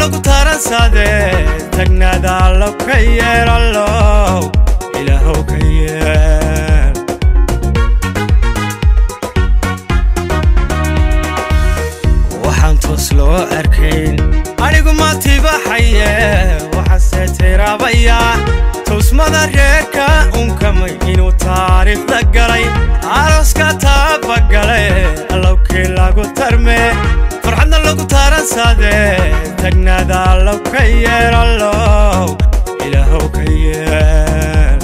lagu taransaade tagnaada allow ka yeel allow ilaahow ka yeel waxaan toos loo arkayn adhigu ma tibaxaye waxaase tiraabaya tusmada reerka unkamay inuu taariikhda galay arooska taabagale allowkii lagu tarme farxadna lagu taransaade tagnaada allow ka yeel allow ilaahow ka yeel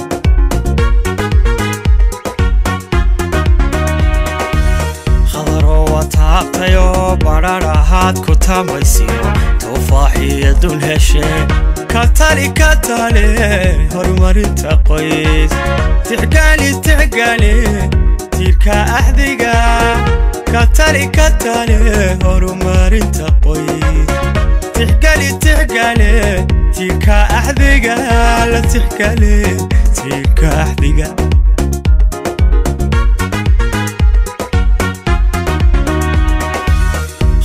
khadaroo waa badhadh ahaad ku tamaysiyo tufaaxiyo dun heshe ka tali ka tale horumarinta qoys tixgaali tixgaali tiirka axdiga ka tali ka tale horumarinta qoys tixgali tixgale tiirka axdiga la tixgale tiirka axdiga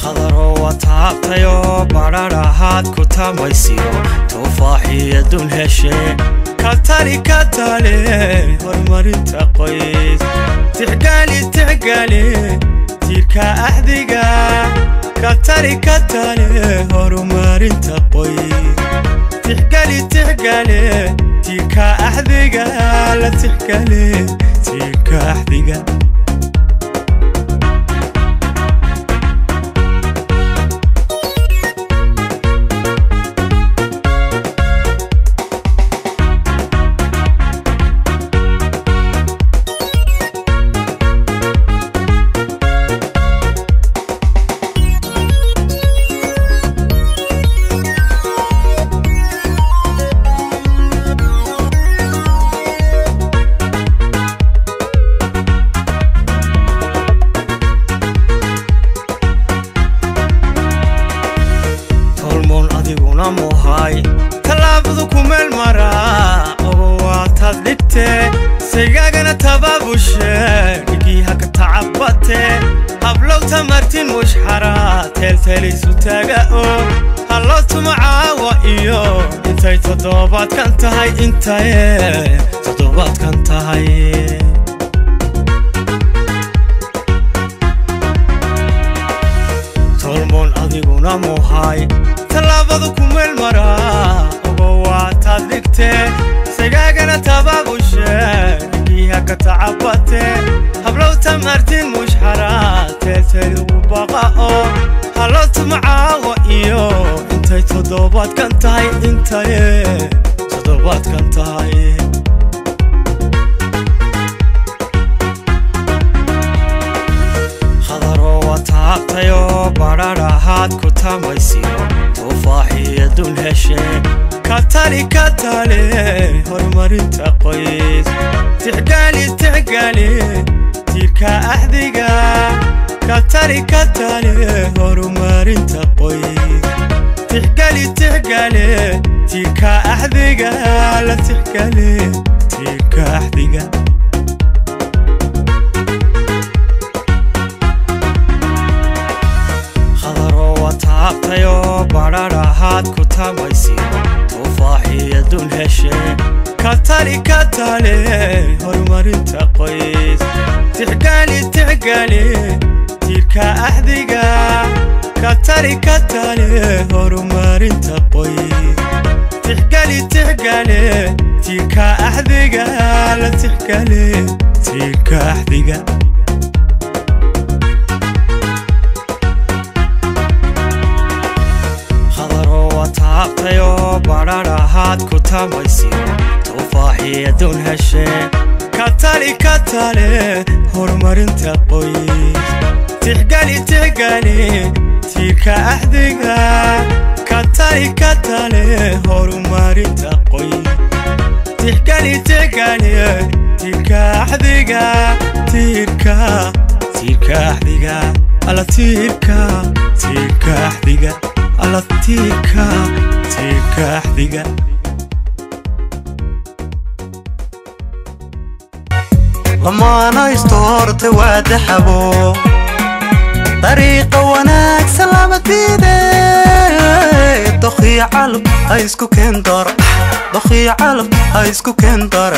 khadaroo waa taabtayoo badhadh ahaad ku tamaysiyo tufaaxiyo dun heshe ka tali ka tale horumarinta qoys tixgaali tixgaali tiirka axdiga ka tali ka tale horumarinta qoys tixgali tixgale tiirka axdiga la tixgale tiirka axdiga teelteelaysu taaga oo hallo tuma caawa iyo intay toddobaadkan tahay intaye toddobaadkan tahay tolmoon adiguna muhay tallaabadu ku meel maraa ogo waataad dhigtee sagaagana tabaabushe ka tacabate hablow tamartin mushxara teelteel intay toddobaadkan tahay intaye toddobaadkan tahay khadaroo waa taabtayoo badhadh ahaad ku tamaysiyo tufaaxiyo dun heshe ka tali ka tale horumarinta qoys tixgaali tixgaali tiirka axdiga ka tali ka tale horumarinta qoys tixgali tixgale tiirka axdiga la tixgale tiirka axdiga khadaroo waa taabtayoo badhadh ahaad ku tamaysiyo tufaaxiyo dun heshe ka tali ka tale horumarinta qoys tixgaali tixgaali tiirka axdiga ka tali ka tale horumarinta qoys tixgali tixgale tiirka axdiga la tixgale tiirka axdiga khadaroo waa taabtayoo badhadh ahaad ku tamaysiyo tufaaxiyo dun heshe ka tali ka tale horumarinta qoys tixgali tixgali tiirka axdiga ka tali ka tale horumarinta qoys tixgali tixgali tiirka axdiga tiirka tiirka axdiga alla tiirka tiirka axdiga alla tiirka tiirka axdiga lamaana istoorta waa daxabo طريقة وناك سلامتيدي ضخي علب هايسكو كندر. ضخي علب هايسكو كندر.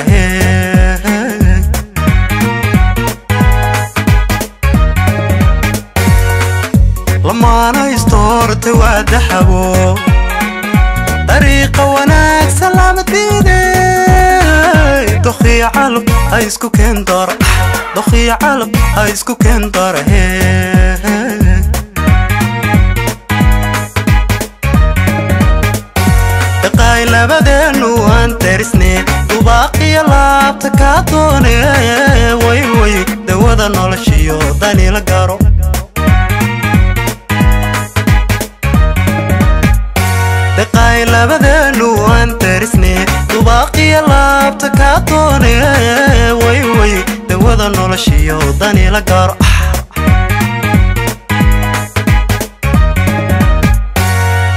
لما أنا يستورت وادحبو طريقة وناك سلامتيدي دخي علب هايسكو كندر. دخي علب هايسكو كندر. دقاي لبدين وان ترسني. وباقي لابتكاتوني وي وي دودا نولشيو داني لقارو dhaqaay labadeennu aan darisne dubaaqiyo laabta kaa doone way way dawada noloshiyo danila garo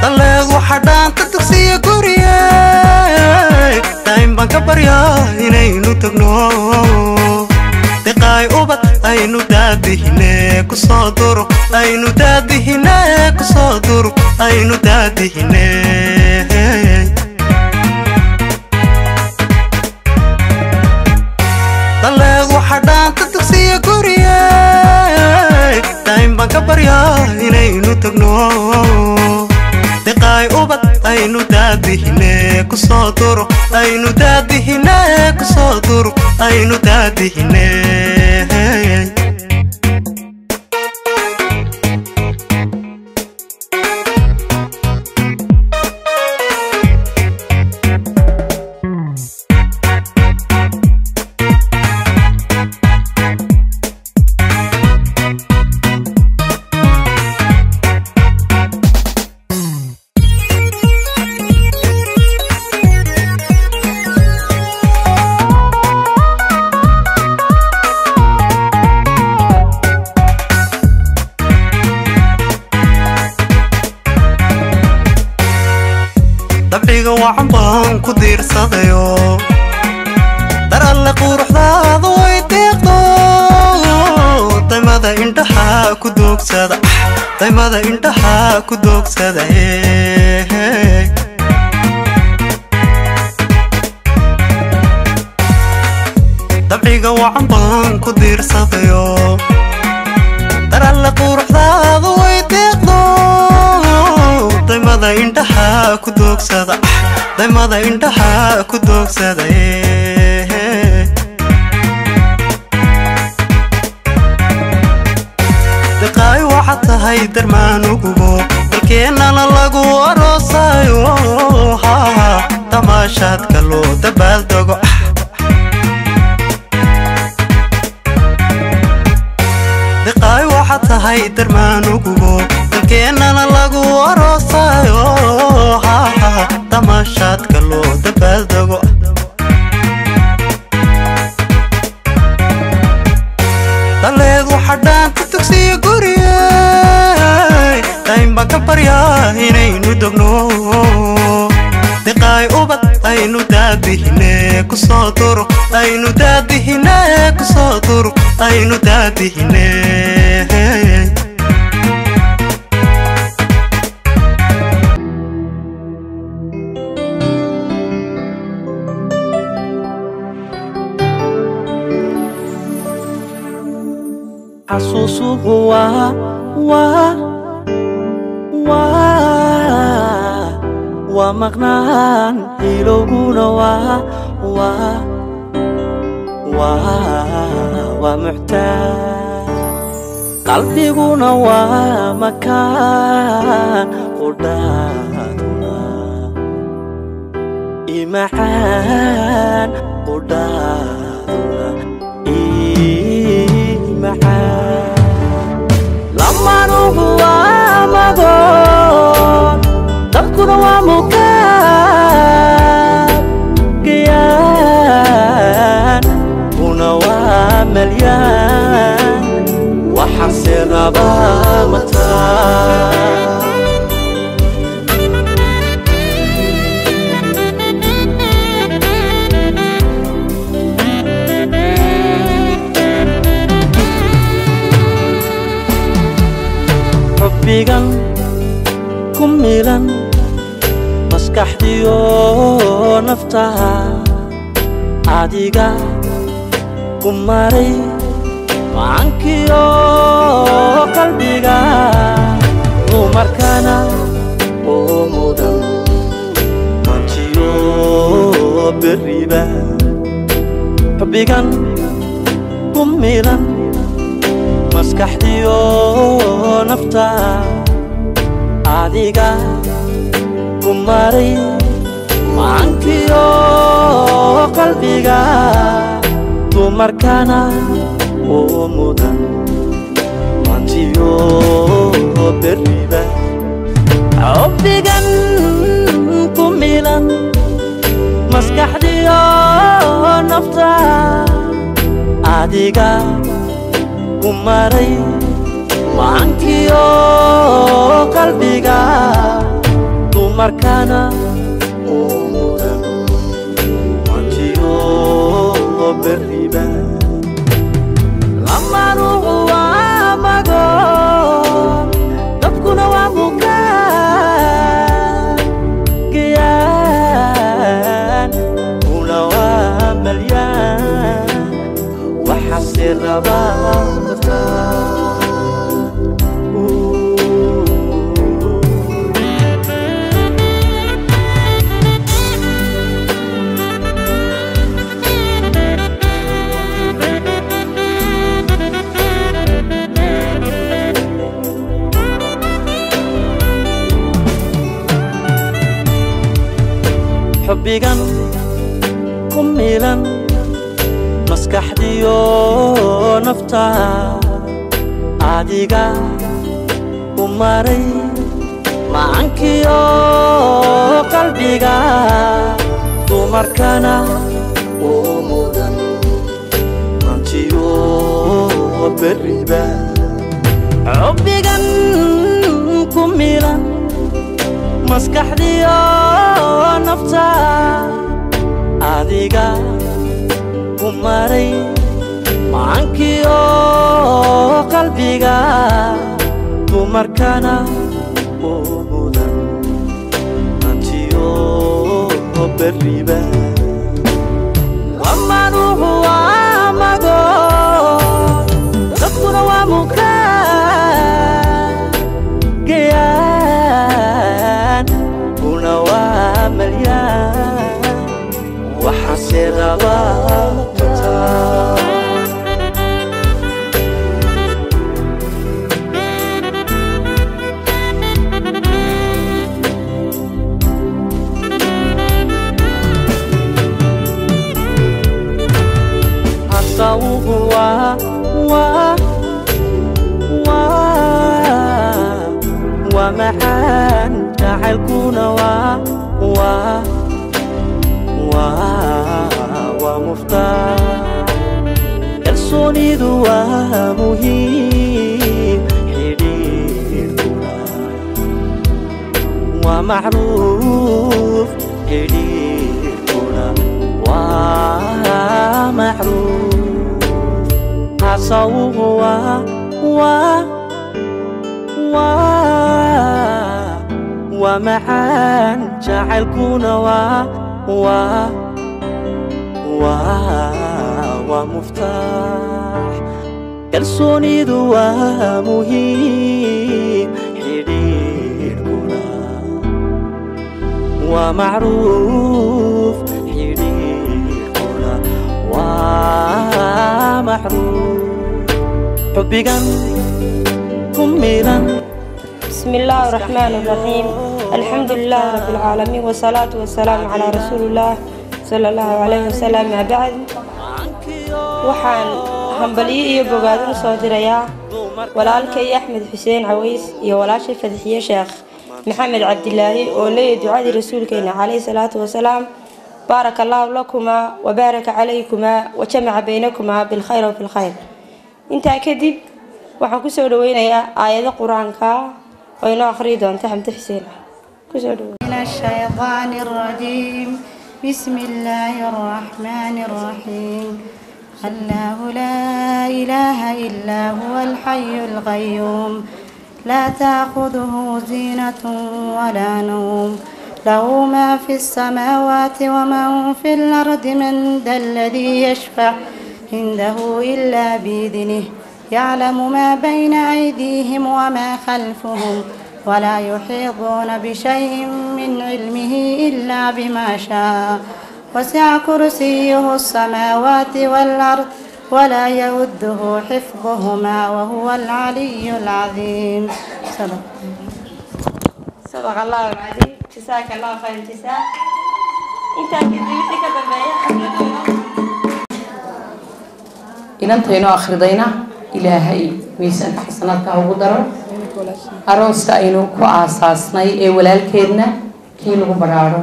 daleed waxa dhaanta dugsiya guriye dayn baan ka baryaa inaynu tagno diqaay ubad aynu daadihine ku soo durug aynu daadihine ku soo durug aynu daadihine daleed waxa dhaanta dugsiya guriye dayn baan ka baryaa inaynu tagno diqaay ubad aynu daadihine ku soo durug aynu daadihine ku soo durug aynu daadihine dabciga wacan baan ku diirsadayo dar alle quruxdaada way deeqdo daymada indhaha ku doogsada daymada indhaha ku doogsada dabciga wacan baan ku diirsadayo dar alle quruxdaada way daymada indhaha ku doogsada diqaay waxaad tahay darmaan ugubo dalkeennana lagu aroosayo tamaashaadka loo dabaaldego diqaay waxaad tahay darmaan ugubo dalkeennana lagu aroosayo haha tamaashaadka loo dabaaldego daleed waxa dhaanta dugsiya guriye dayn baan ka baryaa inaynu dogno diqaay ubad aynu daadihine ku soo durug aynu daadihine ku soo durug aynu daadihine xasuusuhu waa waa waa waa maqnaan hilowguna waa waa waa muxtaaj qalbiguna waa makaan u dhaaduna imacaan u المحال لما نبوى مضار تذكر ومكاب كيان هنا ومليان وحسن بعض qalbigan ku milan maskaxdiyo nafta adiga ku maray macankiyo qalbiga umarkana oo mudan mantiyo beriba xubbigan ku milan maskaxdiyo nafta adiga ku maray macankiyo qalbiga dumarkana oo mudan mantiyo beriba xubbigan ku milan maskaxdiyo nafta adiga ku maray macankiyo qalbiga dumarkana oo mudan beriba xubbigan ku milan maskaxdiyo nafta. Adiga ku maray macankiyo qalbiga dumarkana oo mudan. Mantiyo beriba xubbigan ku milan maskaxdiyo nafta adiga ku maray macankiyo qalbiga dumarkana oo mudan. Mantiyo beriba waa muhiim xidhiidhkuna waa macruuf xidhiidhkuna waa macruuf hasawuhu waa waa waa waa macaan jacaylkuna waa waa waa waa muftaax kalsoonidu waa muhiim xidhiidhkuna waa macruuf xidhiidhkuna waa macruuf xubbigan ku milan بسم الله الرحمن الرحيم الحمد لله رب العالمين والصلاة والسلام على رسول الله صلى الله عليه وسلم بعد hambalyo iyo bogaadin soo dirayaa walaalkay axmed xuseen caways iyo walaashay fadxiye sheekh maxamed cabdilaahi oo leeyahy ducadii rasuulkeena calayhi salaatu wasalaam baaraka allahu lakumaa wabaaraka calaykumaa wajamaca baynakumaa bilkhayr wa bilkhayr intaa kadib waxaan ku soo dhaweynayaa aayado qur'aanka oo inoo akhriyi doonta xamdi xuseen. Kusoo dhawe الله لا إله إلا هو الحي القيوم. لا تأخذه زينة ولا نوم. له ما في السماوات ومن في الأرض من ذا الذي يشفع عنده إلا بإذنه. يعلم ما بين أيديهم وما خلفهم ولا يحيطون بشيء من علمه إلا بما شاء. وسع كرسيه السماوات والأرض ولا يؤده حفظهما وهو العلي العظيم صدق صدق الله العظيم جزاك الله خير الجزاء انت كنت وحي كدنبايا حفلة inantaynoo akhridayna ilaahay miisaanka xasanaadka ha ugu daro arooska aynu ku aasaasnay ee walaalkeedna kii lagu baraaro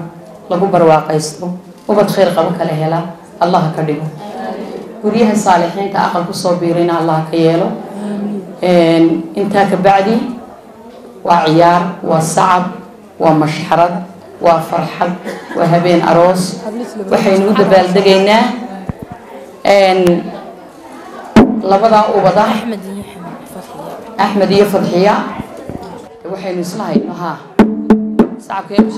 lagu barwaaqaysto ubad khayr qabo kala hela. Allaha ka dhigo guryaha saalixiinta aqal ku soo biirina allaha ka yeelo. Intaa ka bacdi waa ciyaar waa sacab waa mashxarad waa farxad waa habeen aroos. Waxaynu u dabaaldegaynaa labadaa ubada. Axmed iyo fadxiya waxaynu isla hayno haa sacabka iyo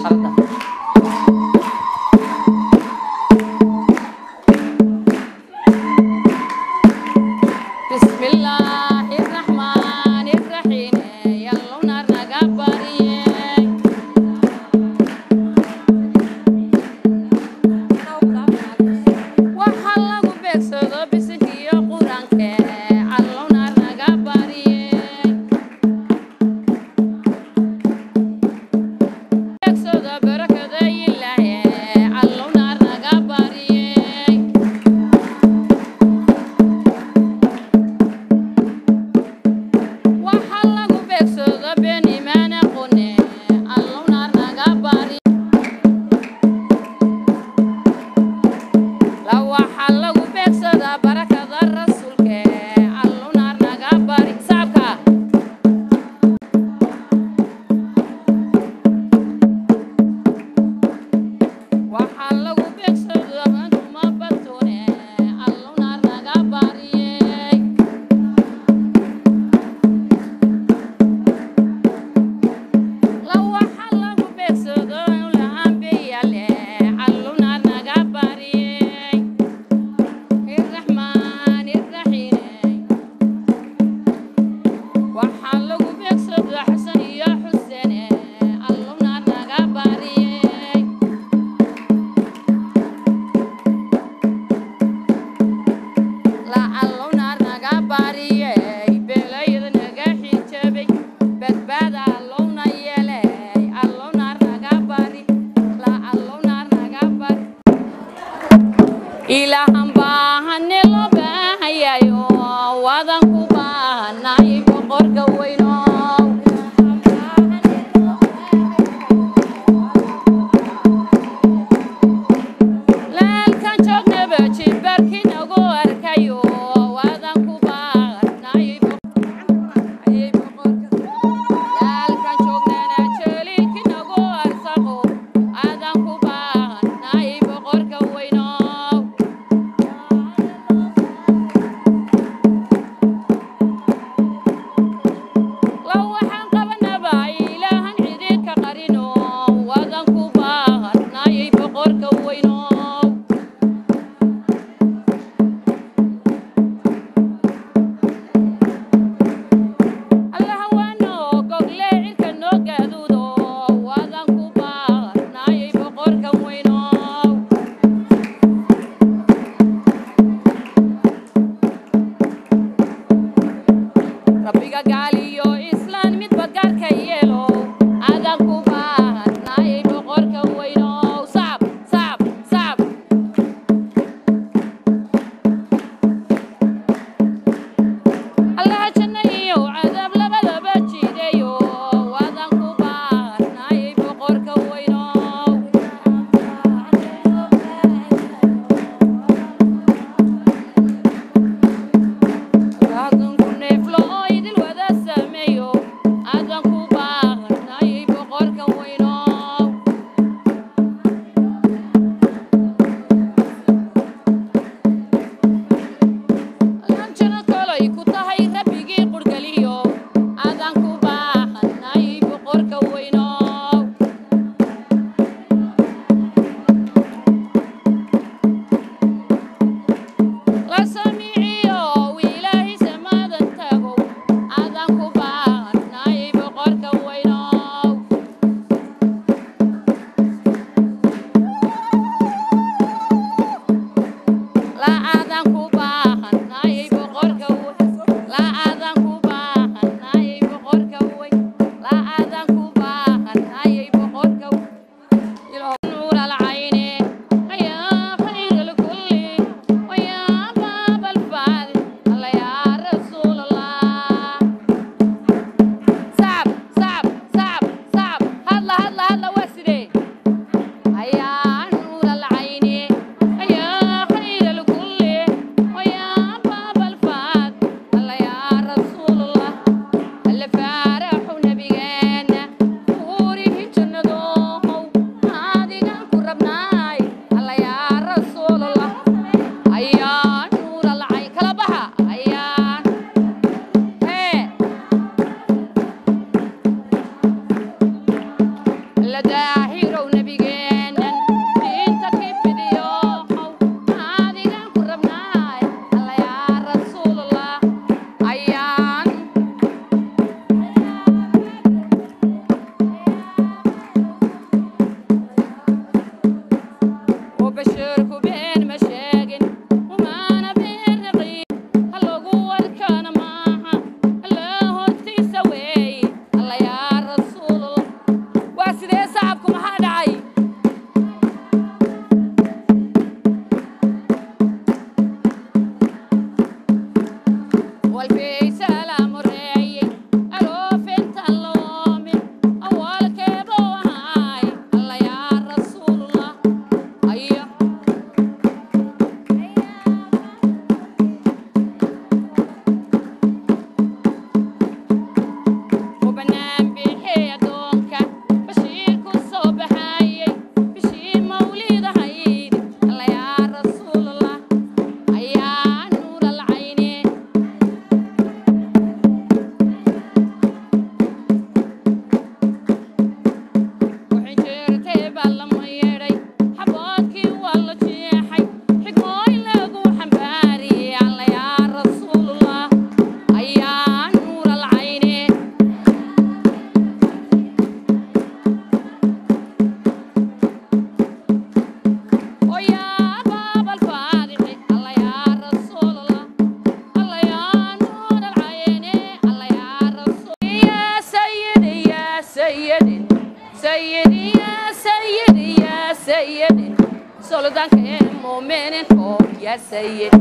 فوق يا سيد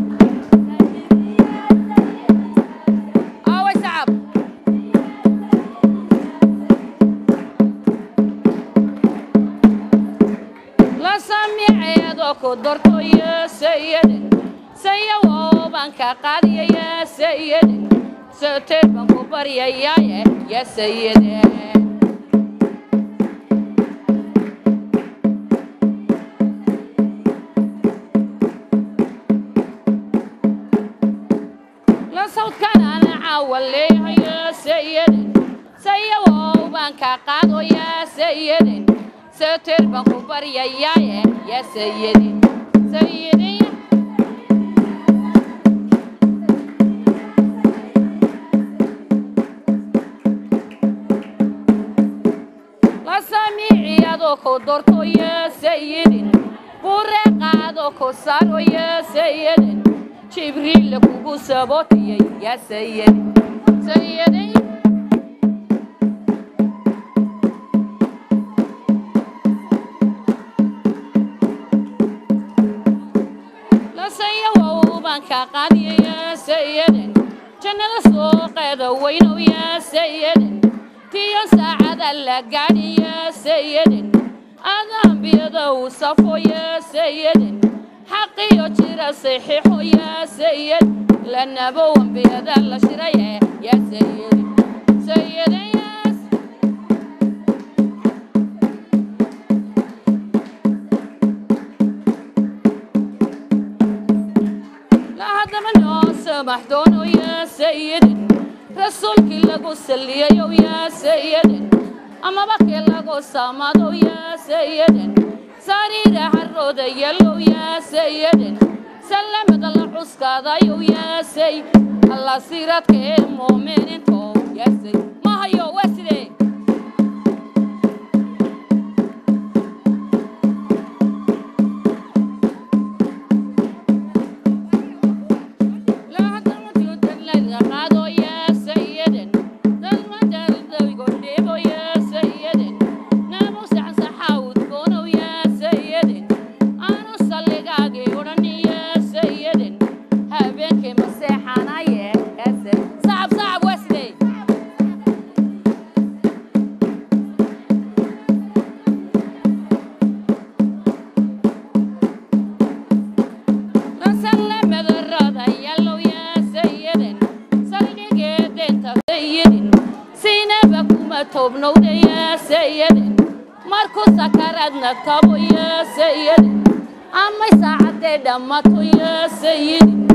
أوي صعب la samiceedo ku dorto ya sayidin sayawow baan ka qaadiya ya sayidin soteed baan ku baryayaaye ya sayidin qaado ku saro ya sayidin jibriil kugu sabootiyey ya sayidin sayidin la sayawow baan ka qaadiya ya sayidin jannada suuqeeda weynow ya sayidin tiyo saacada la gaadhi ya sayidin adambiyada uu safo ya sayidin xaqiyo jira saxiixo ya sayid lanabo ambiyada la shiraye ya sayidin sayidin yes la haddaba noo samax doono ya sayidin rasuulkii lagu saliyayow ya sayidin amaba kii lagu samadow ya sayidin sariira harooda yalow ya sayidin salamada la cuskaadayow ya say alla siradka ee muuminiintow ya say mahayo ساعة دمتو يا سيد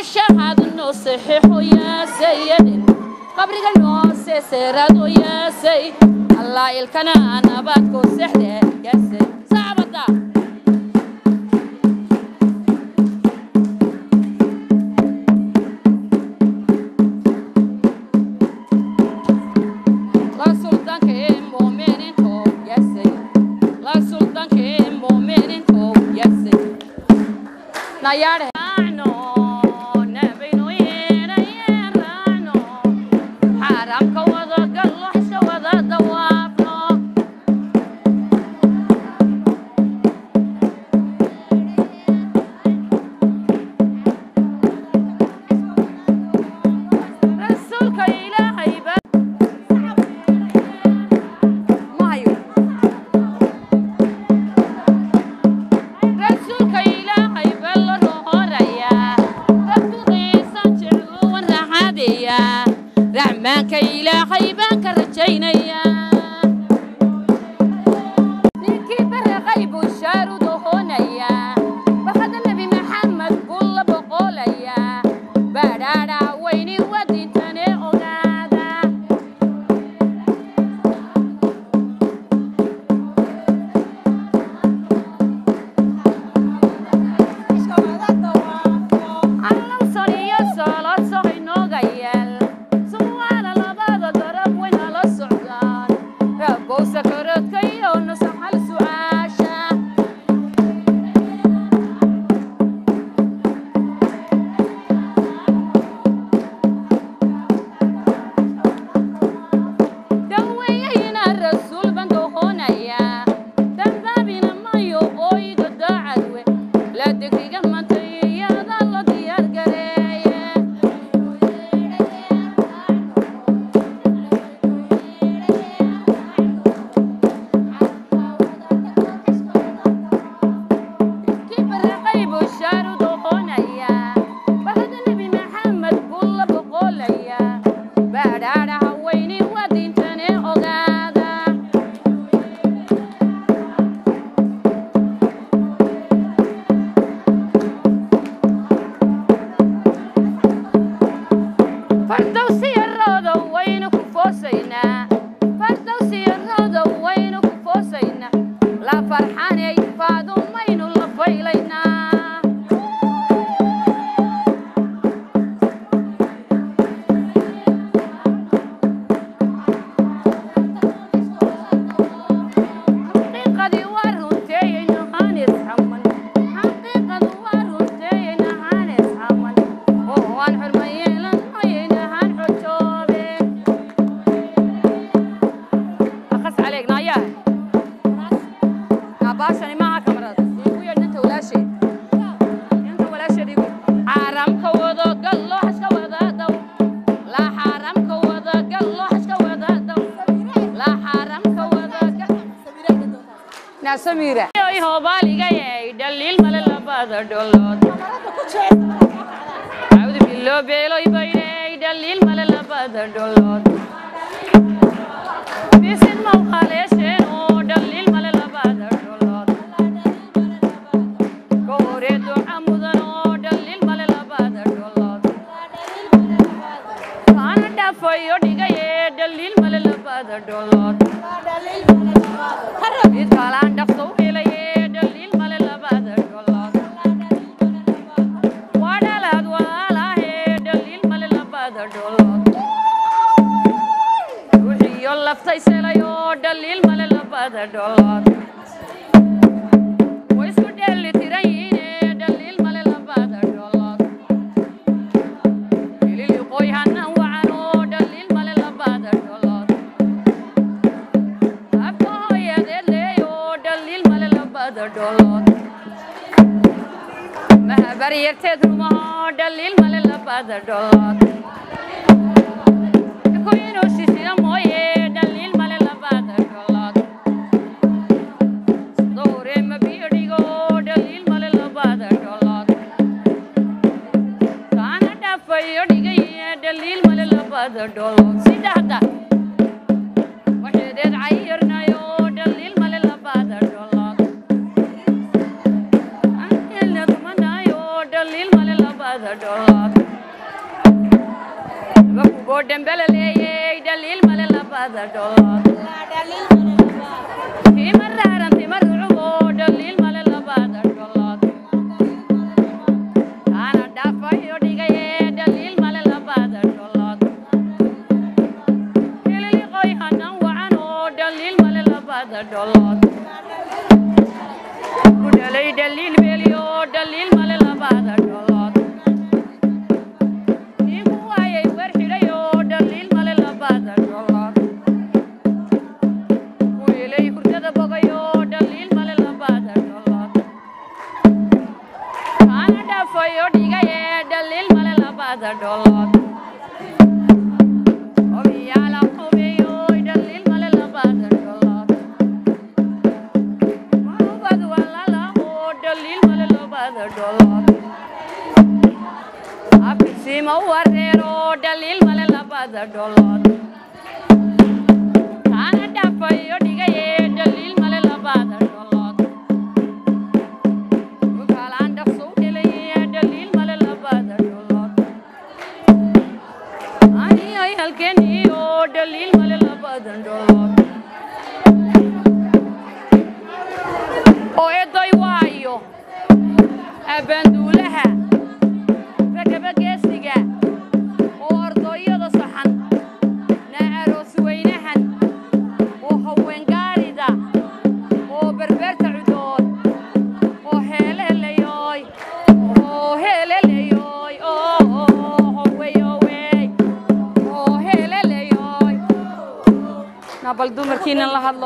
الشهاد انه صحيح يا سيد قبرك النوس سيرادو يا سيد الله يلكنا انا باتكو سحده يا سيد ಗರಿಯರ್ಚೆ ಧ್ರುವ ಡಲ್ಲಿಲ್ ಮಲೆಲ್ಲ ಪದ ಡೊಲ್ಲ ಕುಯಿನು ಶಿಶಿರ ಮೋಯೆ ಡಲ್ಲಿಲ್ ಮಲೆಲ್ಲ ಪದ ಡೊಲ್ಲ ದೌರೆ ಮ ಬಿಯಡಿಗೋ ಡಲ್ಲಿಲ್ ಮಲೆಲ್ಲ ಪದ ಡೊಲ್ಲ ಕಾನಟ ಪಯ್ಯಡಿಗೆ ಡಲ್ಲಿಲ್ ಮಲೆಲ್ಲ ಪದ ಡೊಲ್ಲ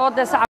المقدس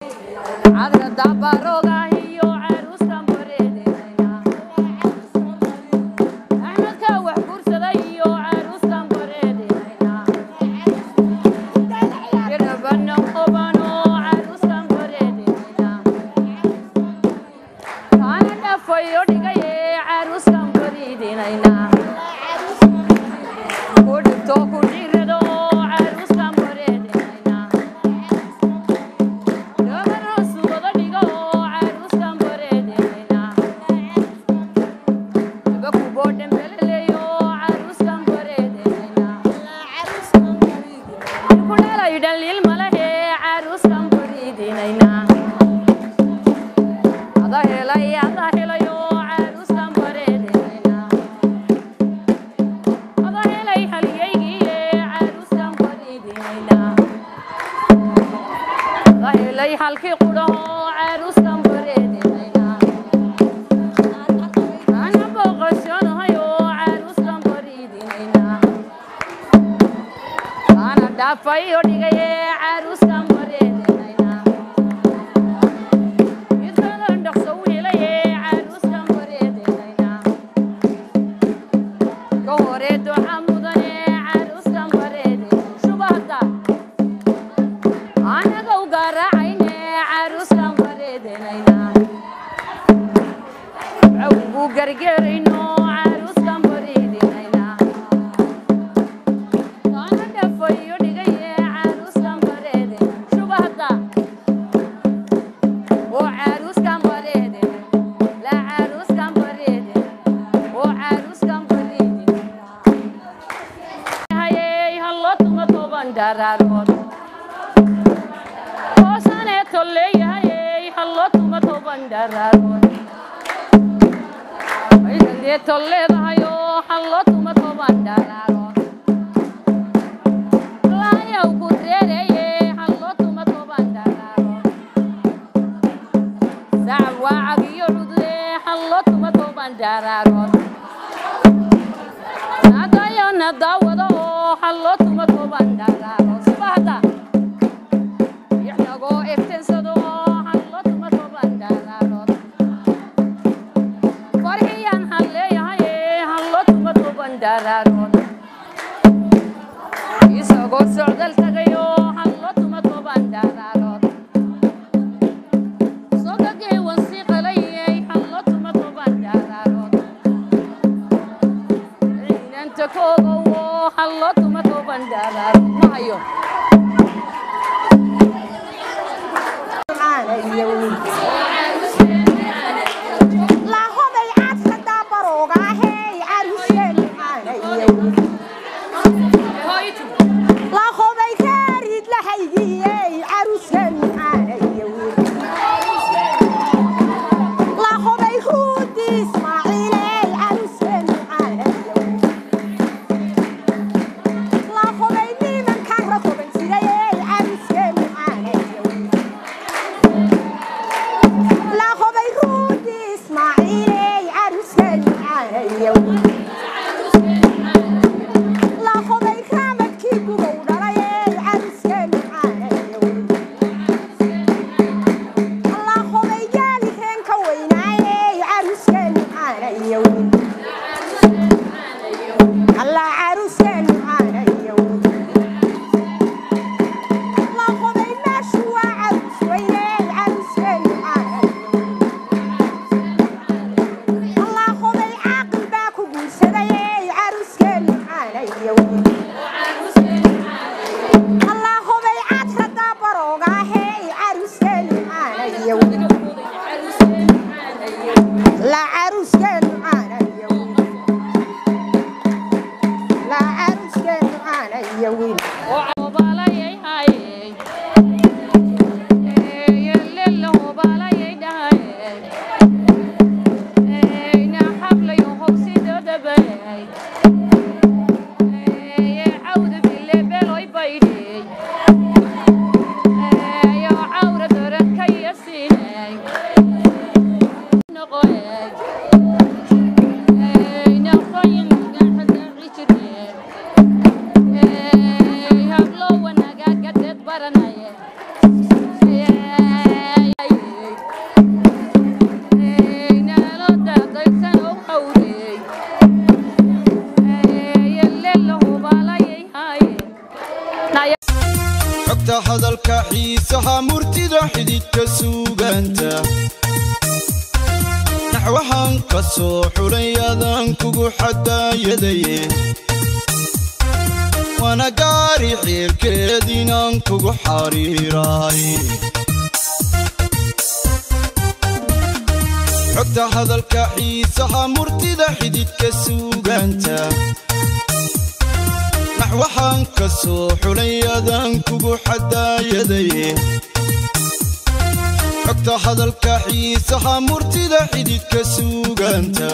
على الوطن hadalka xiisaha murtida xididka suugaanta naxwahan ka soo xulay adaan kugu xadaayadaye waana gaari xeerkeed inaan kugu xariiraay xogta hadalka xiisaha murtida xididka suugaanta madax waxaan ka soo xulayadaan kugu xadaayaday xogta hadalka xiisaha murtida xididka suugaanta.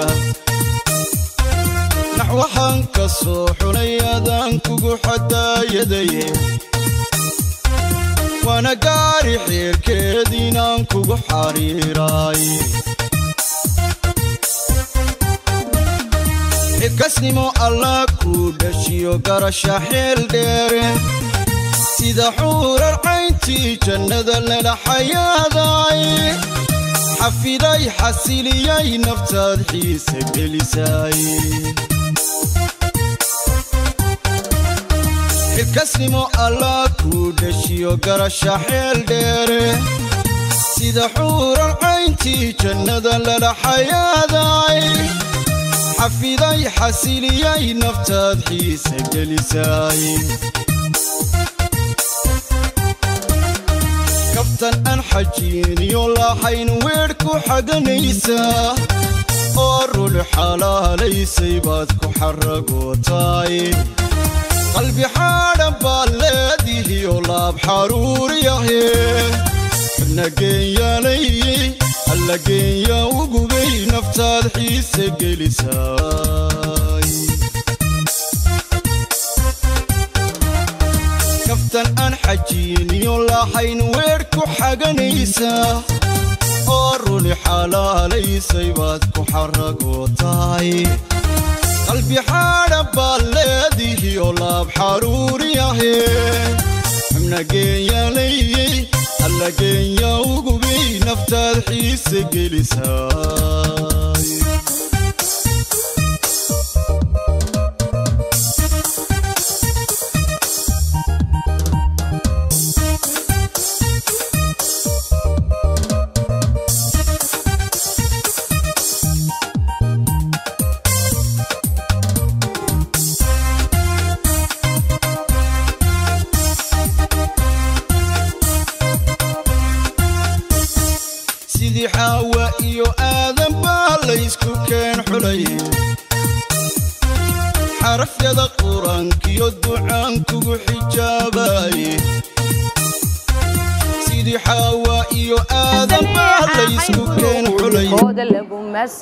Nax waxaan ka soo xulayadaan kugu xadaayaday waana gaari xeerkeed inaan kugu xariiraay xilkasnimo allah kuu dhashiyo garasha xeel dheere. Sida xuurar cayntii jannada lala xayaaday xafiday xasiliyay naftaad xiise gelisay. Xilkasnimo allah kuu dhashiyo garasha xeel dheere. Sida xuurar cayntii jannada lala xayaaday xafiday xasiliyay naftaad xiise gelisay kabtan aan xajiiniyo lahayn weedh ku xaganaysaa oo rul xalaalaysay baad ku xaragootaay qalbi xaadhan baad leedihiyo laab xaruuriyahe nageenyaalay alla geenya ugubay naftaad xiise gelisaay kaftan aan xajiiniyo lahayn weedh ku xaganaysaa oo ruli xalaalaysay baad ku xaragootaay qalbi xaadhan baad leedihiyo laab xaruuriyahe nageenyaalay alla geenya ugubay naftaad xiise gelisaay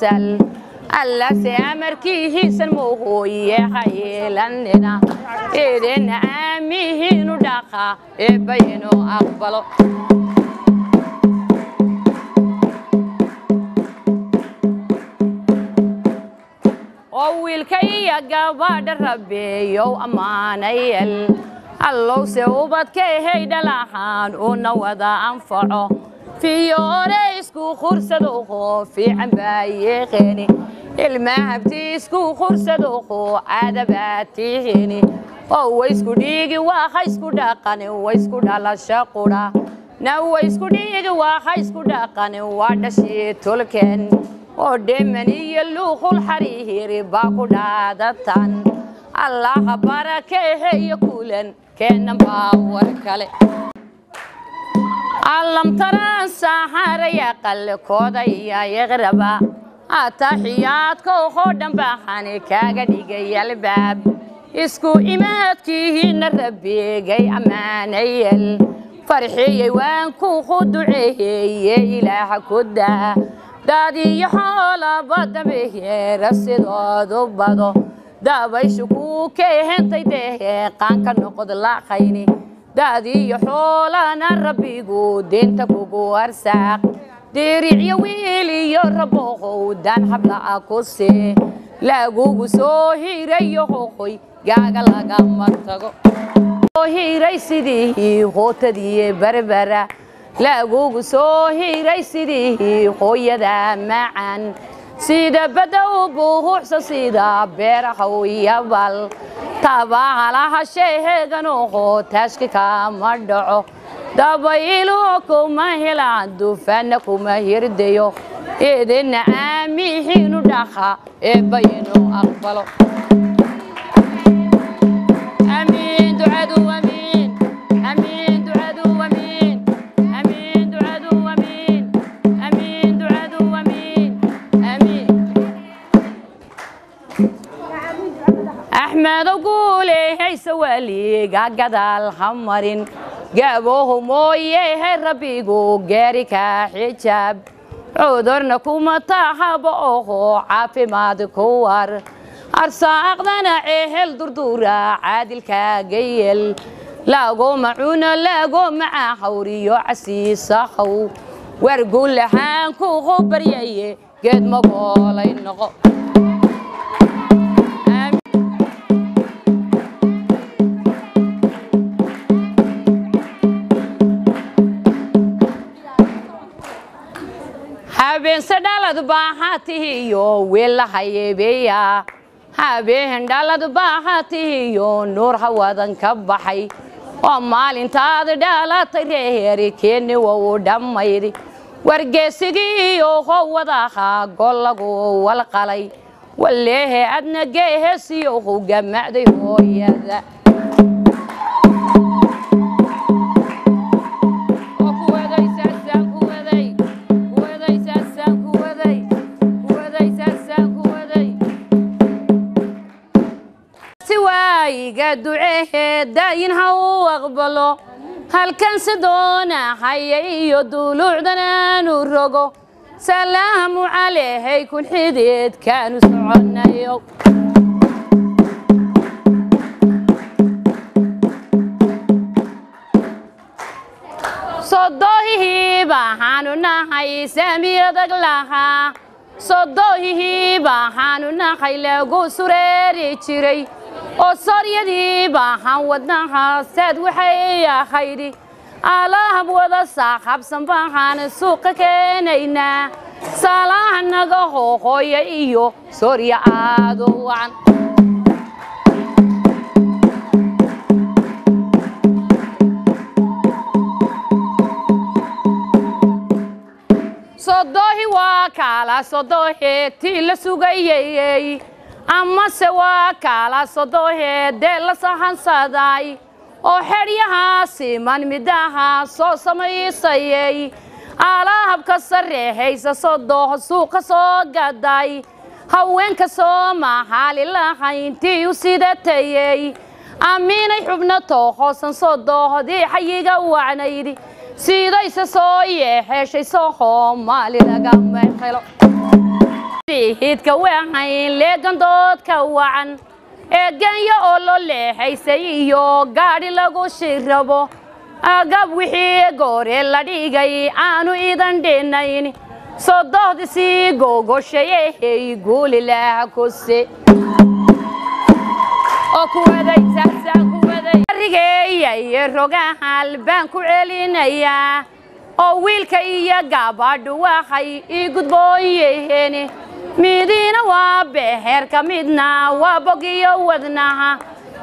lagu masal allase amarkiihiisan moohooye hayeelanina eedeenna aamihiinu dhaqa eebbaynu aqbalo. Oo wiilka iyo gabadha rabeeyow ammaanayel allowse ubadka ehay dhalahaan una wada anfaco fiyoore isku qursadoho fiican baayeeqeni ilmahabti isku qursadoho cadabaatihini oo waysku dhiigi waaha isku dhaqani waysku dhalasha qudha na waysku dhiigi waaha isku dhaqani waa dhashii tolken oo dheman iyo luuqul xariihiri baa ku dhaadatan allaha barakeeheyo kulan keenan baa war kale allamtaraan saaxaraya qallikooda iyo iqraba ataxiyaadkoohoo dhan baaxani kaaga dhigay albaab isku imaadkiihiina rabeegay ammaanayel farxiyey waan kuuku duceeye ilaaha ku daa daadiyo xoolaba dambeheera sidoodu bado. Dabayshu kuu keehentay deeqaanka noqod laqayni daadiyo xoolana rabbigu deenta kugu arsaaq diiricyo wiil iyo raboqow daan xabla'a ku see lagugu soo hirayo hoqoy gaaga lagama tago hiray sidii hootadiiyo barbara lagugu soo hiray sidii hooyada macan sida badow buuxsa sida beerahaw iyo bal tabaalaha sheeheganoho taashki kama dhaco. Dabaylo kuma helaan duufaana kuma hirdayo idina aamihiinu dhaqa eebbaynu aqbalo waaliga gadaal ha marin gabooho mooyehe rabbigu gaari kaa xijaab cudurna kuma taxaba oho caafimaad ku war arsaaqdana ehel durdura caadilkaaga yel laagoma cuno laagoma hawriyo casiisahow wargun lahaan kuuqu baryaye geed magoolay noqo habeense dhalad baaxaatihiyo wilahayeebeya habeen dhalad baaxaatihiyo nuur hawadan ka baxay. Oo maalintaad dhalatay reeheri keeni wa u dhammaydi wargeesigiiyo howadaha gol lagu walqalay. Waleehe adna geehesiyo hugamacday hooyada iga ducehe daayin ha u aqbalo halkanse doona haya iyo duluucdan aanu rogo. Salaamu caleehay kun xideedkaanu soconayo sodohihii baxaanu nahay saami adag lahaa sodohihii baxaanu nahay lagu sureeri jiray oo soryadii baahan wadnaha saad waxay ahaydi alahab wada saaxabsan baahaan suuqa keenaynaa saalaha naga hoohooya iyo sorya aado wacan. Sodohi waa kaala sodohe tii la sugayayey amase waa kaala sodoheedee la sahansaday oo xedhyaha siman midaha soo samaysayey alahabka sarreehaysa sodoho suuqa soo gaday haweenka soo maxaali lahayntii u sidatayey amiinay xubno toohoosan sodohodii xayiga wacnaydi sidayse soo yeexeeshay soo hoomaali lagama helo hidka waahayn leegandoodka wacan. Ee ganya oo lo leexaysay iyo gaadhi lagu shirabo. Agab wixii goore la dhigay aanu idan dhinayn sodohdi sii googoshayehay guuli laha kose oo kuwadaysaarigeeyaye rogahal baan ku celinayaa. Oo wiilka iyo gabadhu waxay ii gudboon yaheen midiina waa beherka midna waa bogiyo wadnaha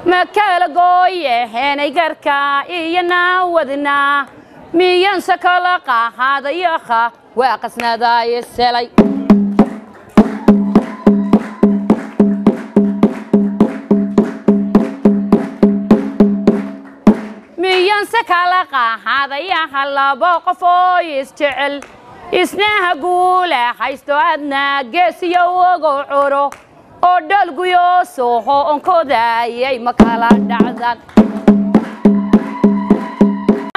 ma kala gooyaheenay garka iyona wadnaa miyanse kala qahaadayaha waa qasnadaaye selay. Miyanse kala qahaadayaha labo qof oo isjecel isnaha guula haysto adna geesiyo ogo curo oo dhalguyo sooho onkodaayay ma kala dhacdan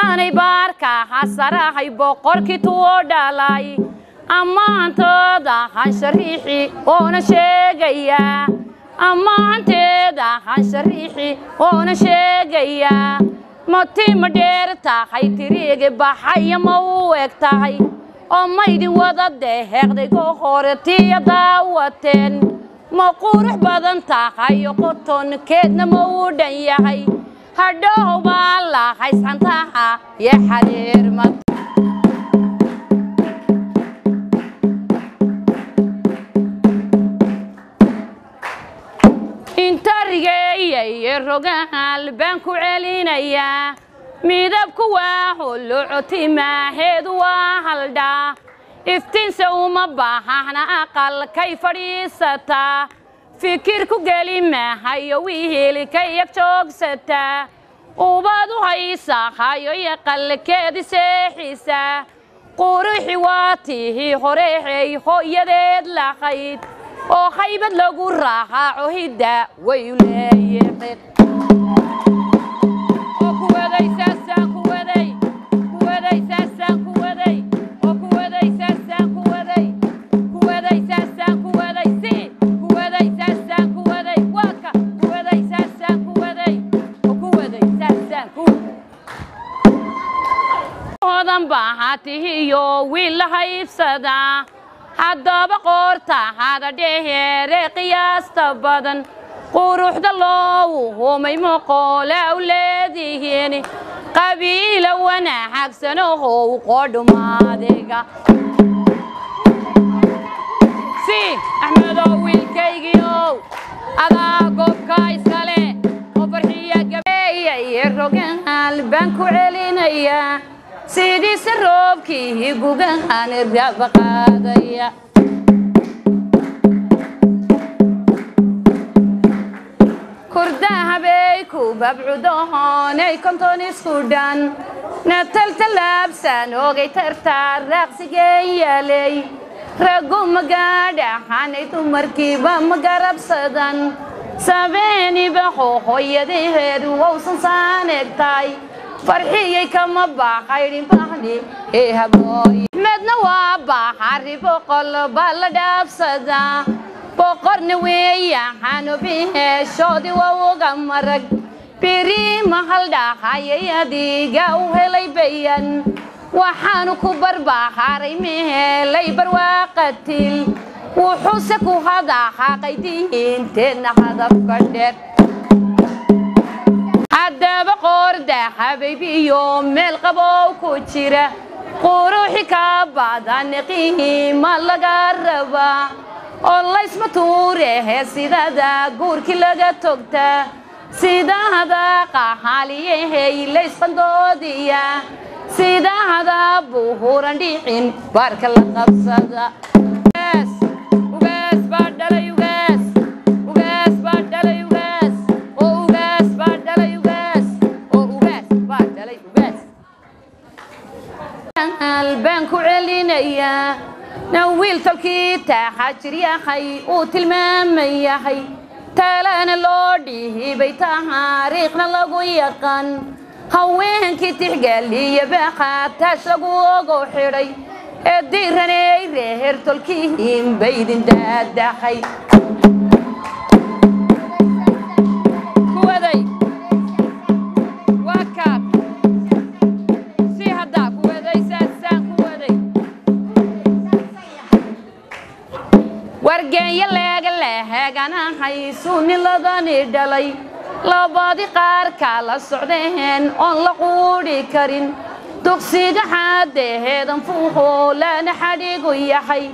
aanay baarka hasarahay boqorkii tuwo dhalay ammaantooda hanshariixi oona sheegayaa ammaanteeda hanshariixi oona sheegayaa ma dheer tahay tiriigi baxaya ma u eg tahay oo maydin wada deheeqday go hore tiya daawateen ma qurux badan tahay qotonkeedna ma u dhan yahay hadhow baa lahaysxantaha iyo xadeermad intarigeeyaye rogaal baan ku celinayaa midabku waa holocotimaaheedu waa haldhaa iftiinse uma baahahna aqalkay fadhiisataa fikir ku geli mahayo wihiili ka yag joogsataa ubad u haysahayo iyo qalkeedi seexisaa quruxi waa tihii horeexay hooyadeed lahayd oo haybad lagu raaxaaco hidda wayu leeyeeqeen oo waxaa tihiyo wiil la haybsadaa haddaba qoorta hada dheheere qiyaasta badan. Quruxda loogu humay moqoole aw leedihiin qabiila si farxiya gabeeyay rogaal baan ku celinayaa sidiise roobkii gugahan raba qaadaya kurdahabay ku babcudohoonay konton isku dhan. Nataltalaabsan ogay tartaar raaqsigeen yaalay. Raggu magaadhaxanay dumarkiiba ma garabsadan. Sabeeniba hohoyadaheed wowsan saaneegtay farxiyay kama baxaydhin bahni ee habooy. Medna waa baxari boqol baa la dhaafsadaa boqorna weeyaxanu biheeshoodii waa uga marag. Biri mahal dhaxayay adiga u helay bayan. Waxaanu ku barbaxaray mehelay barwaaqatil. Wuxuuse ku hadaxaqay diinteenna hadafka dheer haddaba qoorda xabaybiyo meel qabow ku jira quruxi ka badan qiima laga rabaa oo laysma tuurehe sidada guurkii laga togta sidahada qaxaaliyahey laysqandoodiya sidahada buhuran dhicin baarka la qabsada baan ku celinayaa. Na wiil tolkii taxajir yahay uu tilmaaman yahay taalana loo dhihibay tahaariikhna lagu yaqaan. Haweenkii tixgeliya baxaataash lagu ogo xidhay ee diranay reer tolkiin baydin daadahay leega leheeganahay suuniladani dhalay labadii qaar kala socdeen oon la quudhi karin dugsiga xaadaheedan fuuhoolana xadhigu yahay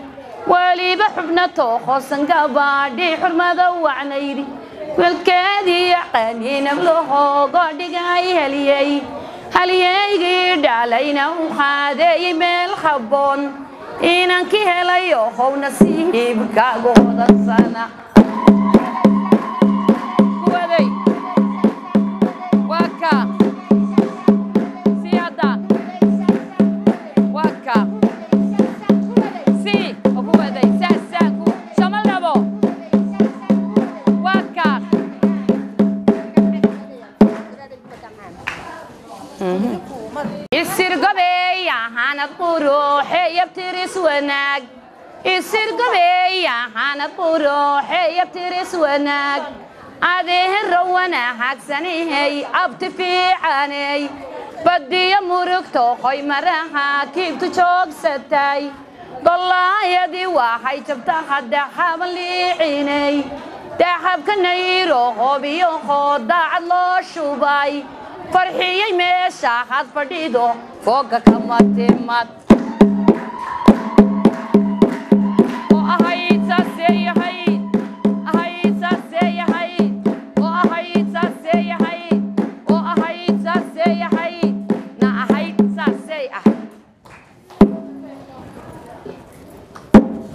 weliba xubna toohosan gabaadhii xurmada wacnaydi welkeedii qaniinamlahoogo dhigay heliyey halyeygii dhalayna u qaadeeyey meel habboon inankii helayo how nasiibkaagu hodansana kuwaday waa ka isirgobeeyahanad quruxeeyabtiris wanaag. Adeehero wanaagsanihey abti fiicaney. Badiyo murugto hoy maraha kiibtu joogsatay golaayadii waxay jabta hadda xaban liicinay daxabka nayro hobiyo hoo daacad loo shubay. Farxiyey meesha had fadhido fooga kama timad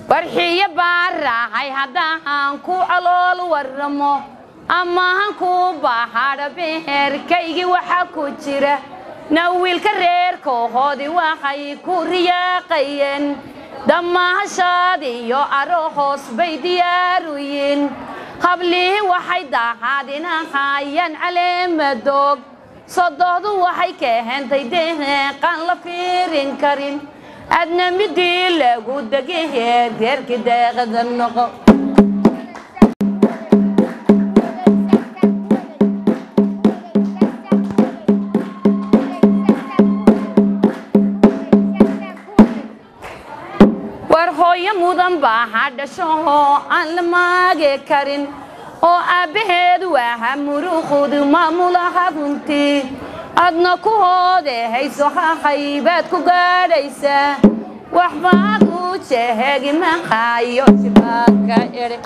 farxiyo baan raahay haddaan ku calool waramo amahan ku bahadha beherkaygii waxaa ku jira na wiilka reerkoohoodii waxay ku riyaaqayeen damaashaad iyo arohoos bay diyaaruyin hablihii waxay dahaadinahayaan caleemadoog sodohdu waxay keehentay deeqaan la fiirin karin. Adna midii lagu degahee reerkii deeqada noqo hadhashahoo aan la maage karin. Oo aabbaheed waaha muruqoodu maamulaha runtii adna ku hoode hayso hahaybaad ku gaadhaysaa waxbaad u jeheegi maqaayo jibaaka ere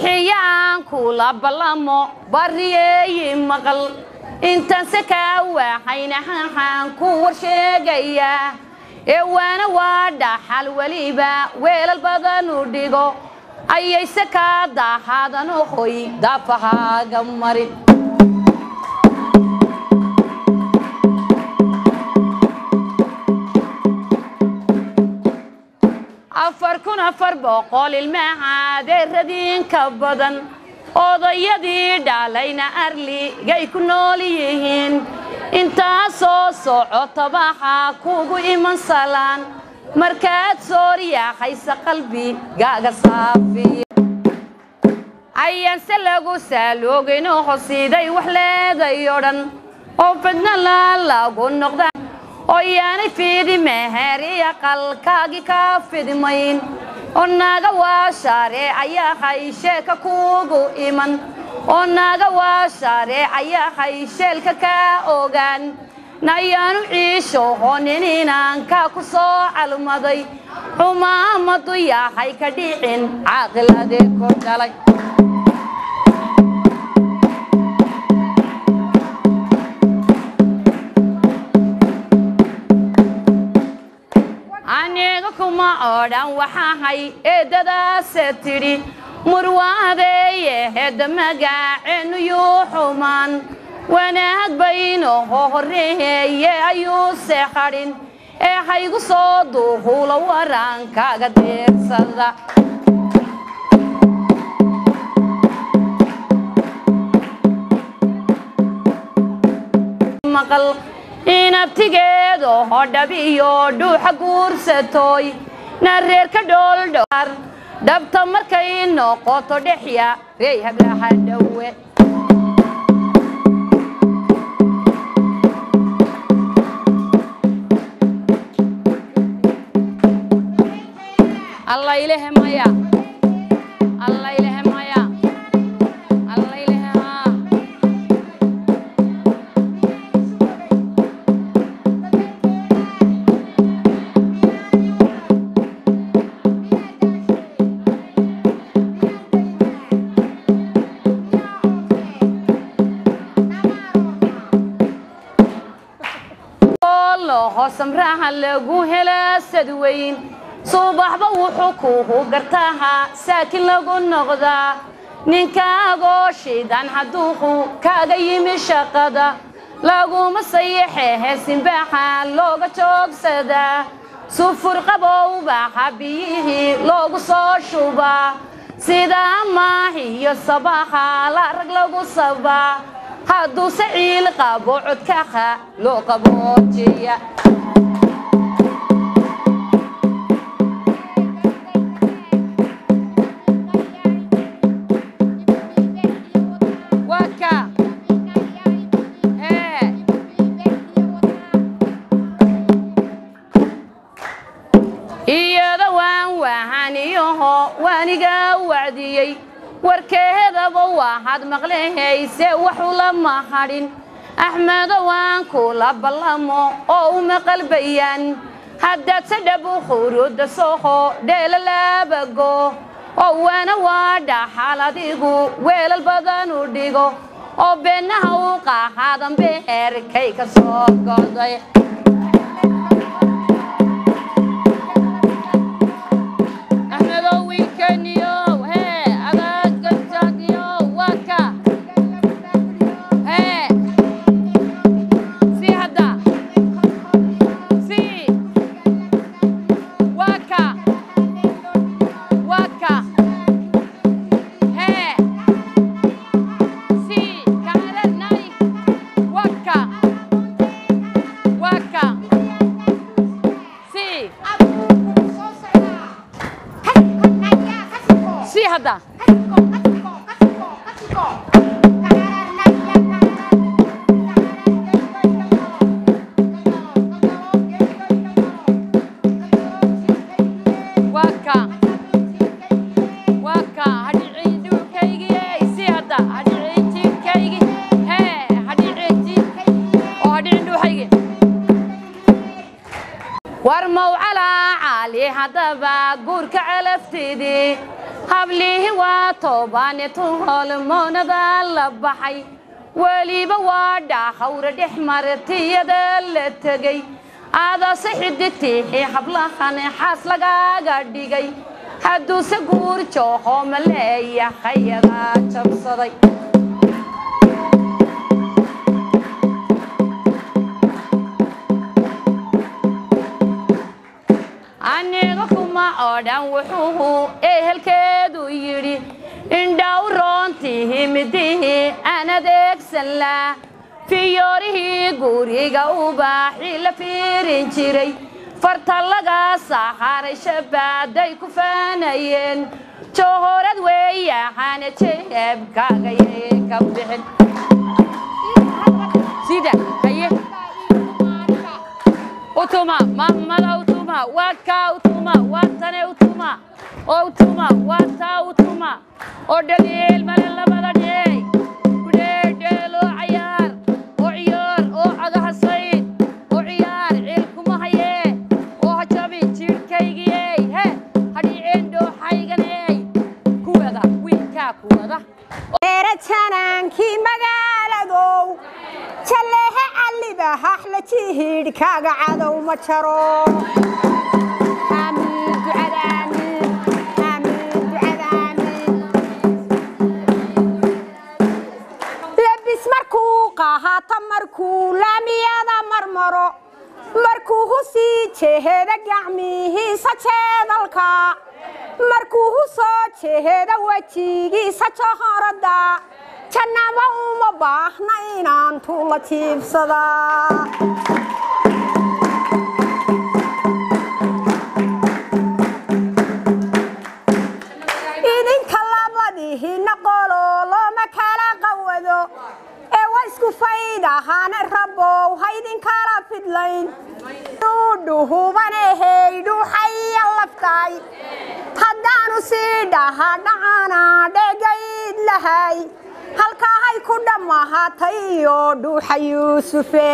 barxiyaan kula ballamo barriyeeyi maqal. Intaanse kaa waaxayna haxaan ku warsheegayaa ee waana waa dhaxal weliba weelal badanu dhigo. Ayayse kaa daahadano hoy daafahaaga marin afar kun afar boqol ilmahaadee radiinka badan. Odayadii dhalayna arligay ku nool yihiin. Intaasoo socota waxaa kugu iman salaan. Markaad sooryaaqaysa qalbigaaga saafiya ayaanse lagu saaloogaynoo hosiiday wax leedayo dhan oo fidnala lagu noqda oo yaanay fiidi meher iyo qalkaagii ka fidmayn. Oo naaga waa shaaree ayaa haysheeka kuugu iman. Oo naaga waa shaaree ayaa haysheelka kaa ogaan. Nayaanu ciisho hoonin inaanka ku soo calmaday. Xumaamadu yahay ka dhicin caaqiladee kor dhalay aniga kuma odhan waxahay eedadaase tidhi murwaadeeye hedda magaaceenu yuu xumaan wanaag baynoho horreeye ayuuse qadhin ee haygu soo duuhulo waraankaaga deersada maqal inabtigeedo hodhab iyo dhuuxa guursatooy na reerka dhooldhoar dhabta markay noqoto dhexya reey hablaha dhowe. Alla subaxba wuxuu kuugu gartahaa saakin lagu noqdaa. Ninkaagoo shidan hadduuqu kaaga yimi shaqada. Laguma sayaxehe simbaxa looga joogsadaa sufur qabowbaxa biyihii loogu soo shubaa sidaa maahiyo sabaxa la rag lagu sabaa hadduuse ciil qabo codkaha loo qaboojiya warkeedaba waxaad maqlehayse waxu lama hadhin axmedo waan kula ballamo oo u maqalbayaan haddaad se dhabu khuruda soho dheela laabago. Oo waana waa dhaxal adigu weelal badan u dhigo. Oo beennaha u qahadan beherkay ka soo goday. Axmedow wiilkaniyo toobane tulholmoonada la baxay weliba waa dhaahawra dhex martiyada la tegey aadase xidigtiixi hablahane xaas lagaaga dhigay hadduuse guur jooxo maleeya khayada jabsaday aniga kuma odhan wuxuu ehelkeedu yidhi indhaw roontihi midihii aan adeegsan laa fiyoorihii guriga ubaaxi la fiirin jiray farta laga saxaray shabaaday ku faanayeen joohorad weeyaxaana jeebkaagayay ka bixin taa utuma oo dhaliil male labada dhey kudheedheel oo cayaar oo ciyaar oo cagahasayd oo ciyaar ciil kuma hayee oo hajabi jiirhkaygiyey he hadhiiceen dhooxayganey kuwada wiilkaa kuwada eera janaankii magaaladow jalleehe calliba haxla jihiidhkaaga cadow ma jaro lebis markuu qahaato markuu laamiyada marmaro markuu husii jeheeda gacmihiisa jeedalka markuu soo jeheeda wejigiisa johorada jannaba uma baahna inaan tuula jiibsadaa iyo dhuuxa yuusufe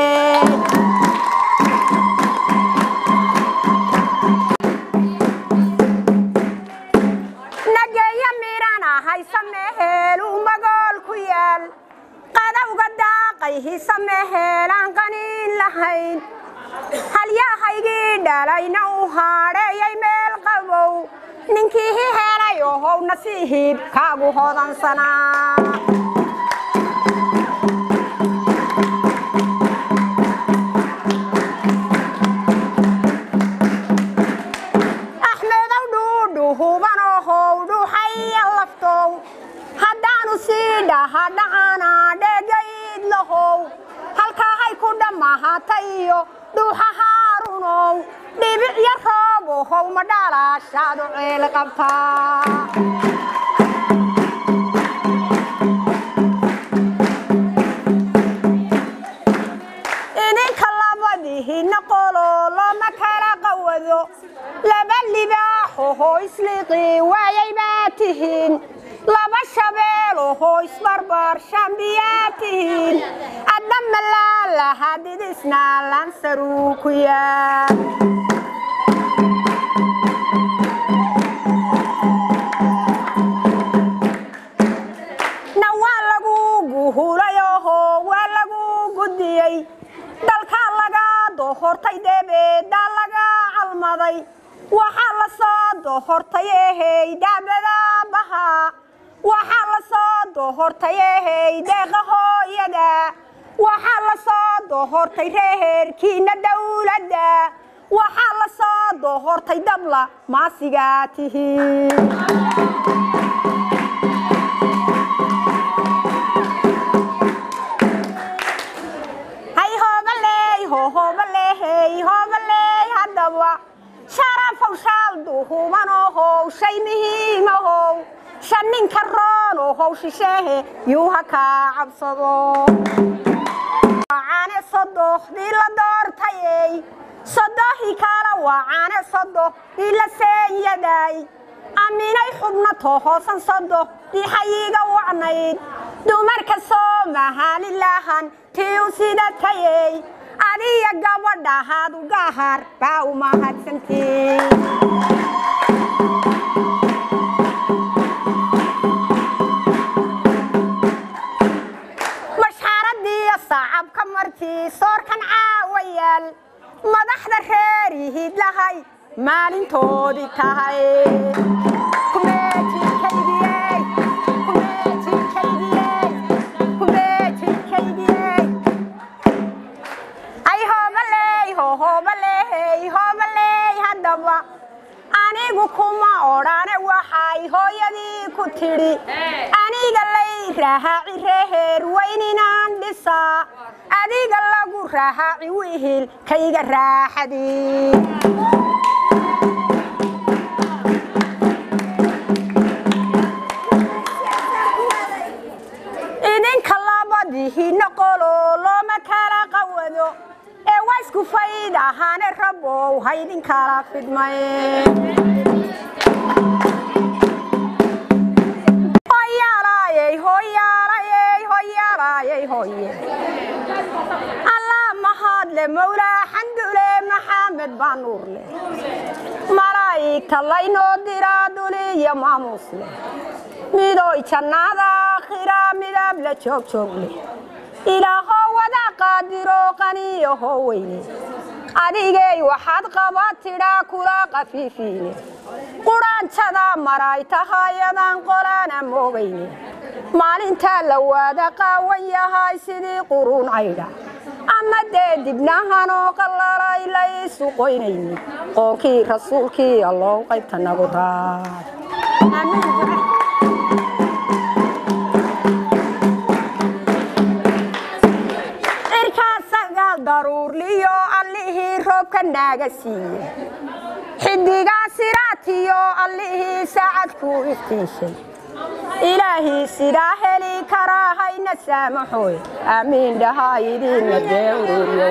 nageeyo midhana haysa meheeluu magool ku yaal qadawga daaqayhi sameheelaan qaniin lahayn halyahaygii dhalayna u haadheeyay meel qabow ninkii hi helay ohow nasiihib kaagu hodansanaa duhuban ohow shay muhiimahow shan ninka roon oo howshisheehe yuu ha kaa cabsado caane sodohdii la doortayey sodohii kaala waa caane sodo ii la seenyaday aminay xubna too hoosan sodo dhiixayiiga wacnayd dumarka soomahaalilahan tii u sidatayey adiya gabadhahaad ugahar baa u mahadsantii mashxaradiiyo saacabka martii soorkan caawayaal madaxda reerihid lahay maalintoodii tahay haddaba anigu kuma odhane waxay hooyadii ku tidhi aniga lay raahaci reheer weyninaan dhisaa adiga lagu raahaci wihil kayga raaxadii idinka labadihiina qolo looma kala qawado waa isku fayd ahaane rabow ha idinkala fidmay allah mahadle mawlaa xandule maxamed baa nuurle malaa'igta laynoo diraa duliyo maamuusle midoy jannaada aakhira midab la joogjoog leh ilaahoo wada qaadiro qaniyaho weyne adigay waxaad qaba tidhaa kula qafiifiine qudhaanjada maray tahayadaan qolana moogayne maalintaa la waada qaawan yahay sidii quruun caydha ama dee dibnahanoo qallalay laysu qoynayni qoonkii rasuulkii allow qaybta nagu raay cirkaa sagaal daruurliyo allihii roobka naaga siiye xidigaa siraatiyo allihii saacadkuu iftiishay ilaahii sidaa heli karaa hayna saamaxooy aamiin dhahaa idiinna dee ururiyo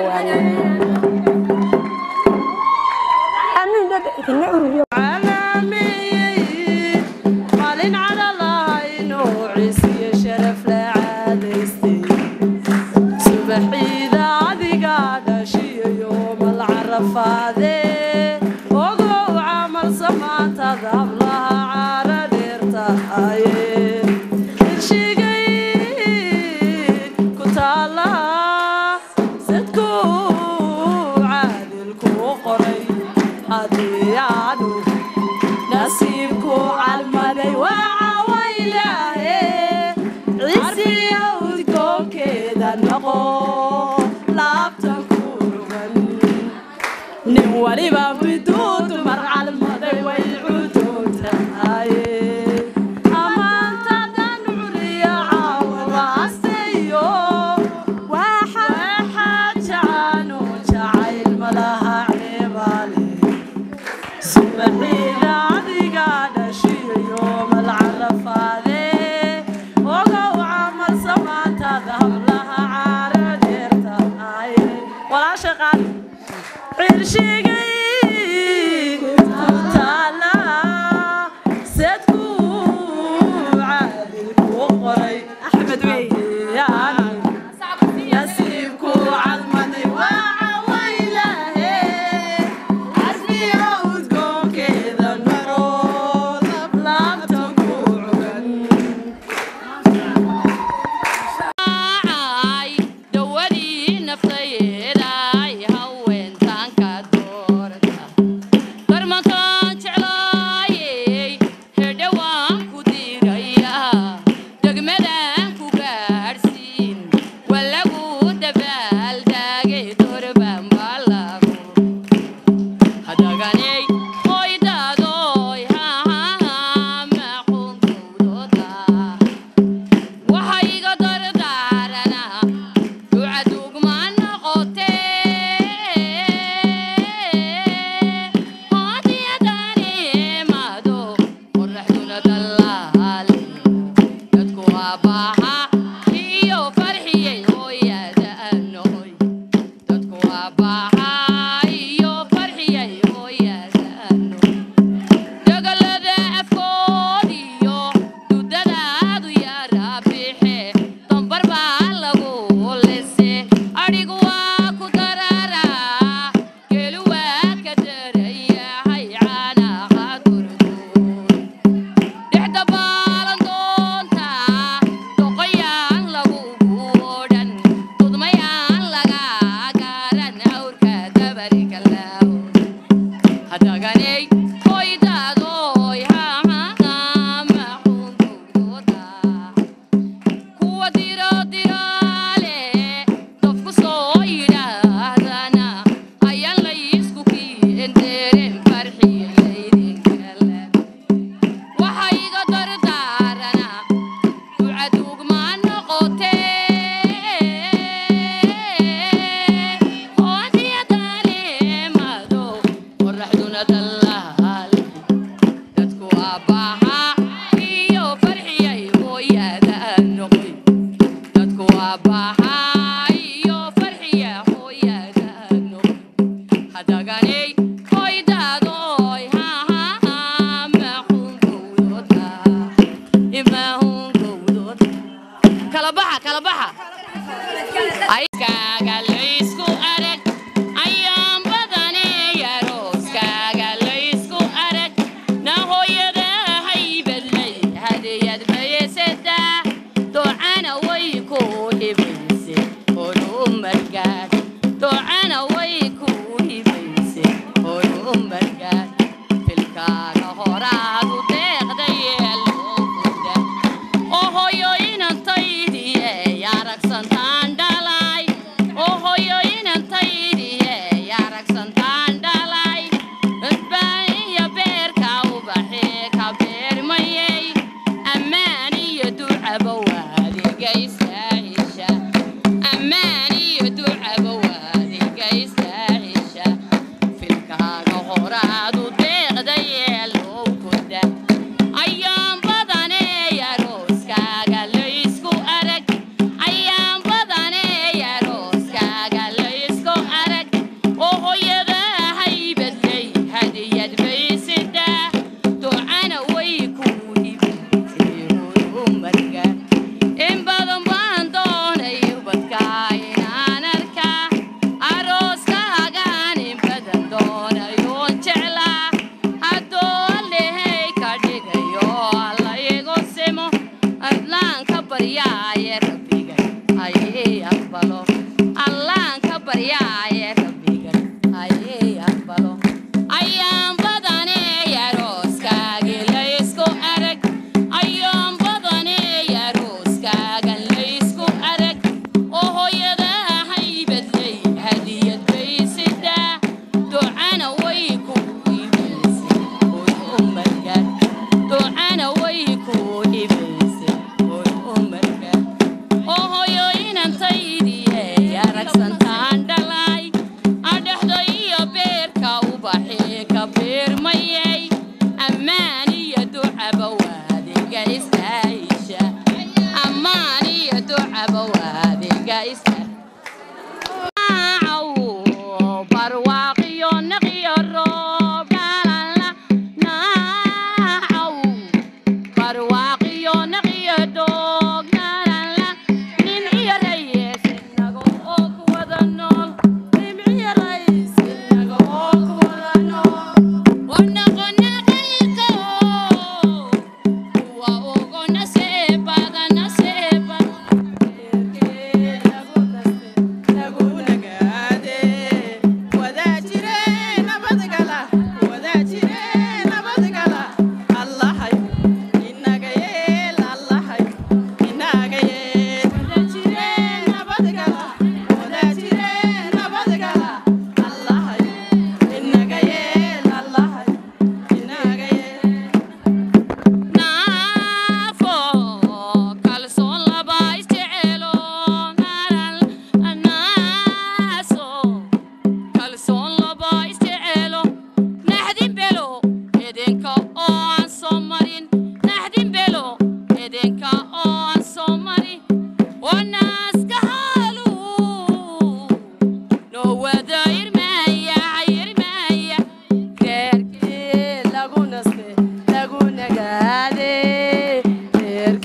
Sabaha.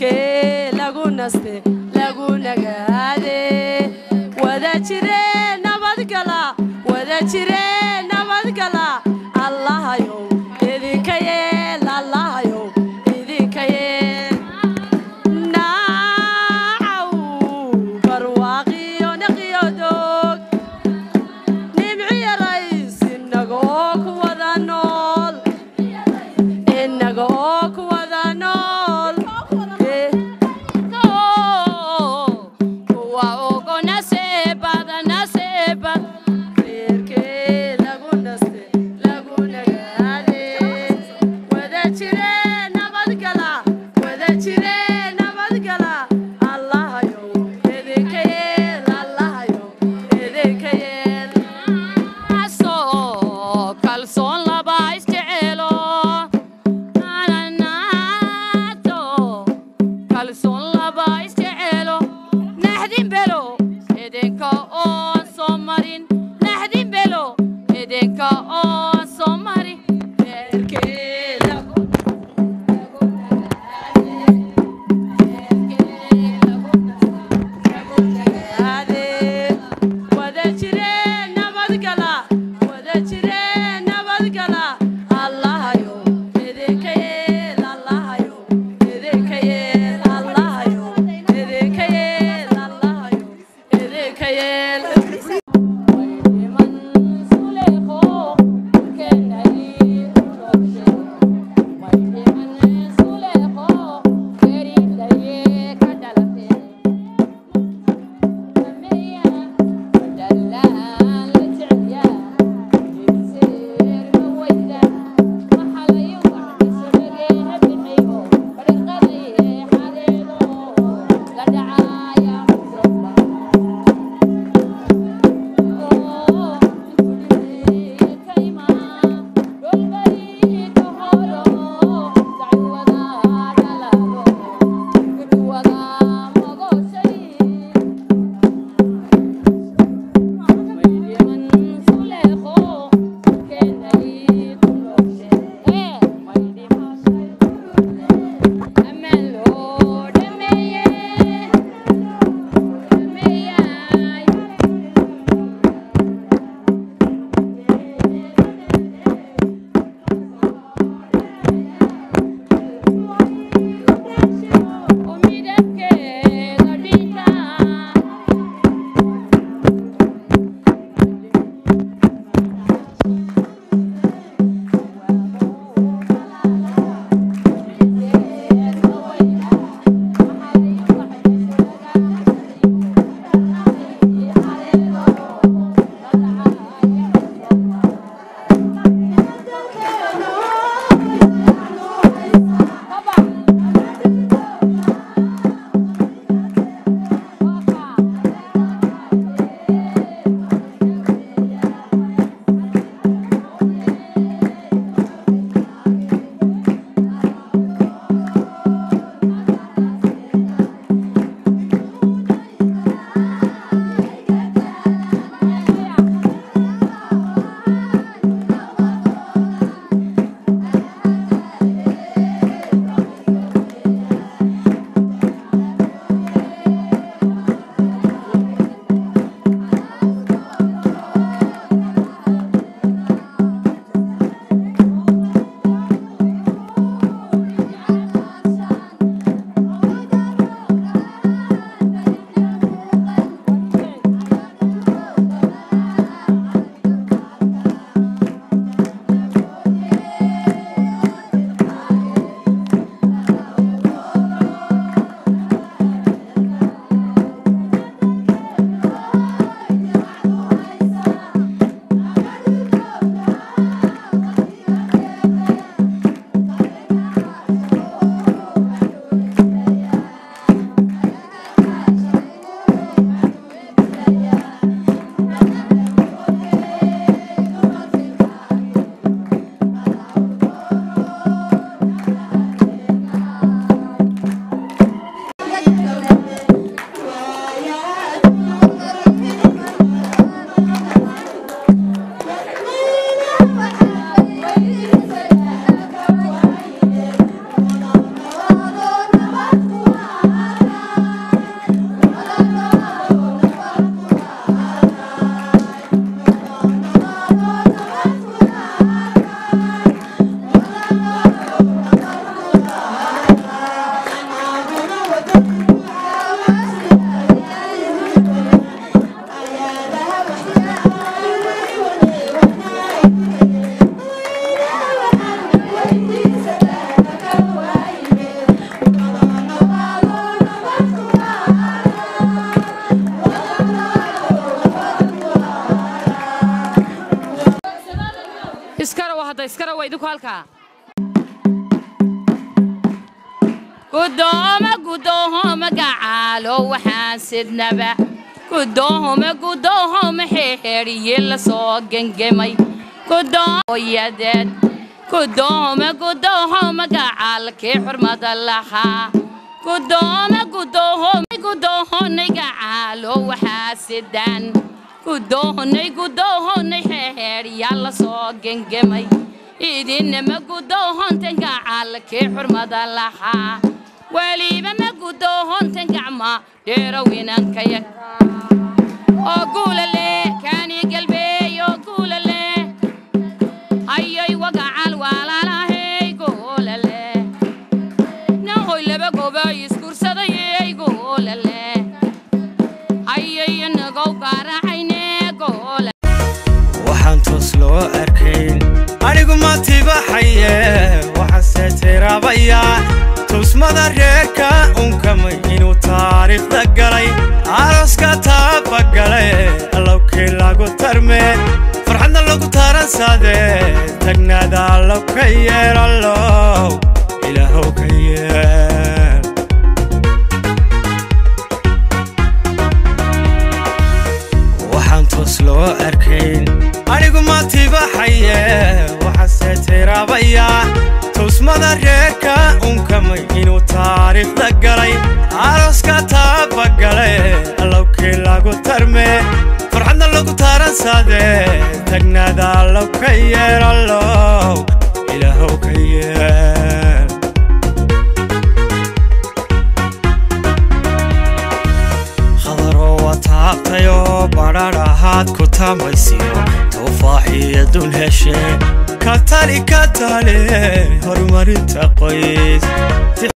que lagunas de lagunaga halkaa guddooma guddooma gacaalo waxaan sidnaba. Guddooma guddooma xeexeedhiye la soo gengemay gudooyadeed guddooma guddooma gacaalkii xurmada lahaa. Guddooma guddoomay guddoonay gacaalo waxaa sidaan guddoonay guddoonay xeexeedhiyaa la soo gengemay idinama guddoontan gacaalkii xurmada lahaa weliba ma guddoontan gacma dheerow inankaya oo guulale kaani toos loo arkayn anigu ma tibaxaye waxaase tirabayaa tusmada reerka unkamay inuu taariikhda galay. Arooska taabagale allowkii lagu tarme. Farxadna lagu taransaade tagnaada allow ka yeelalow ilaahow ka toos loo arkayn anigu ma tibaxaye waxaase tirabayaa tusmada reerka unkamay inuu taariikhda galay arooska taabagale allowkii lagu tarme farxadna lagu taransaade tagnaada allow ka yeelalow ilaahow ka yeel taabtayoo badhadh ahaad ku tamaysiyo tufaaxiyo dun heshe ka tali ka tale horumarinta qoys